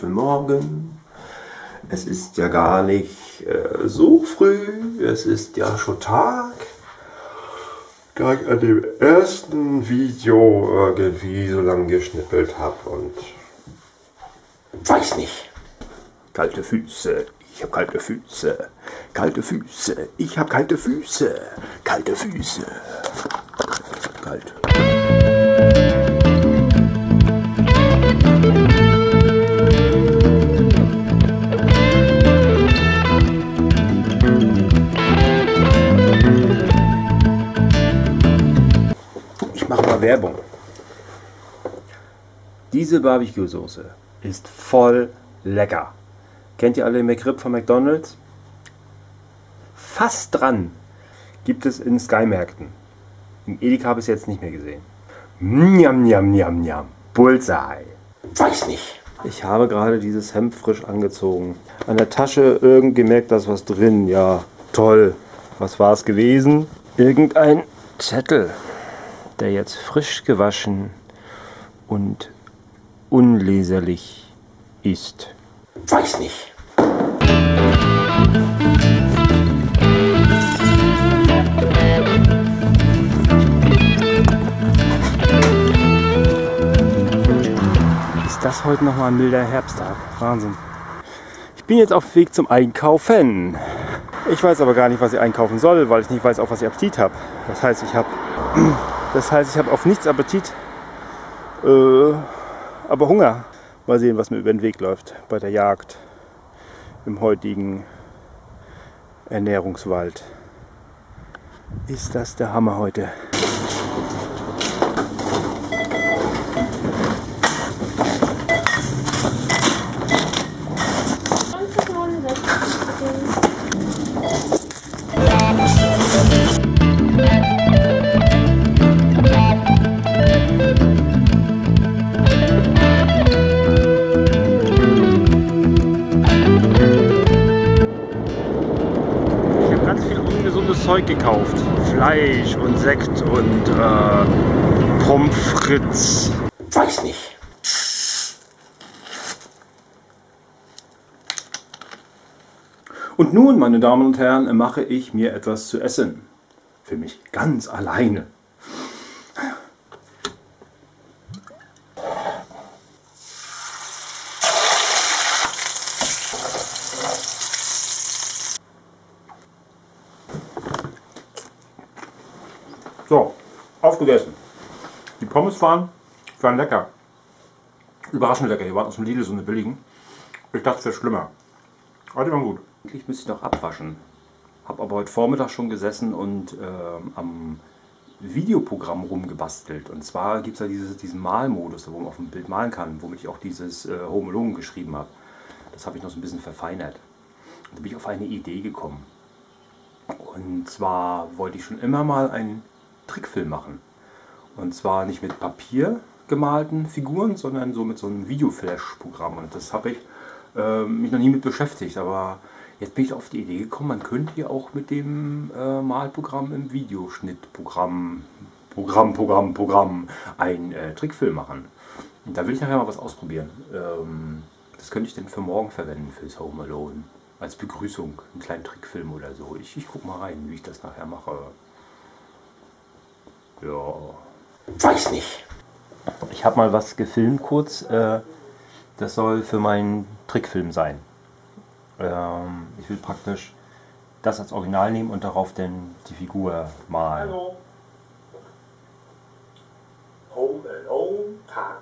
Guten Morgen. Es ist ja gar nicht äh, so früh, es ist ja schon Tag. Da ich an dem ersten Video irgendwie so lange geschnippelt habe und weiß nicht. Kalte Füße, ich habe kalte Füße, kalte Füße, ich habe kalte Füße, kalte Füße, kalt. Ich mache mal Werbung. Diese Barbecue-Soße ist voll lecker. Kennt ihr alle den McRib von McDonald's? Fast dran gibt es in Sky-Märkten. Im Edeka habe ich es jetzt nicht mehr gesehen. Njam, njam, njam, njam. Bullseye. Weiß nicht. Ich habe gerade dieses Hemd frisch angezogen. An der Tasche irgend gemerkt, da ist was drin. Ja, toll. Was war es gewesen? Irgendein Zettel, der jetzt frisch gewaschen und unleserlich ist. Weiß nicht. Ist das heute noch mal ein milder Herbsttag? Wahnsinn. Ich bin jetzt auf Weg zum Einkaufen. Ich weiß aber gar nicht, was ich einkaufen soll, weil ich nicht weiß, auf was ich Appetit habe. Das heißt, ich habe das heißt, ich habe auf nichts Appetit, äh, aber Hunger. Mal sehen, was mir über den Weg läuft bei der Jagd im heutigen Ernährungswald. Ist das der Hammer heute? Ganz viel ungesundes Zeug gekauft. Fleisch und Sekt und äh, Pommes frites. Weiß nicht. Und nun, meine Damen und Herren, mache ich mir etwas zu essen. Für mich ganz alleine. So, aufgegessen. Die Pommes waren, waren lecker. Überraschend lecker. Die waren aus dem Lidl so eine billigen. Ich dachte, es wäre schlimmer. Aber die waren gut. Eigentlich müsste ich noch abwaschen. Habe aber heute Vormittag schon gesessen und ähm, am Videoprogramm rumgebastelt. Und zwar gibt es ja dieses, diesen Malmodus, wo man auf dem Bild malen kann, womit ich auch dieses äh, Home Alone geschrieben habe. Das habe ich noch so ein bisschen verfeinert. Und da bin ich auf eine Idee gekommen. Und zwar wollte ich schon immer mal einen Trickfilm machen. Und zwar nicht mit Papier gemalten Figuren, sondern so mit so einem Videoflash-Programm. Und das habe ich äh, mich noch nie mit beschäftigt. Aber jetzt bin ich auf die Idee gekommen, man könnte hier auch mit dem äh, Malprogramm im Videoschnittprogramm, Programm, Programm, Programm, einen äh, Trickfilm machen. Und da will ich nachher mal was ausprobieren. Ähm, das könnte ich dann für morgen verwenden, fürs Home Alone. Als Begrüßung, einen kleinen Trickfilm oder so. Ich, ich guck mal rein, wie ich das nachher mache. Ja. Weiß nicht. Ich habe mal was gefilmt kurz. Äh, das soll für meinen Trickfilm sein. Ähm, ich will praktisch das als Original nehmen und darauf dann die Figur malen. Hallo. Home Alone Tag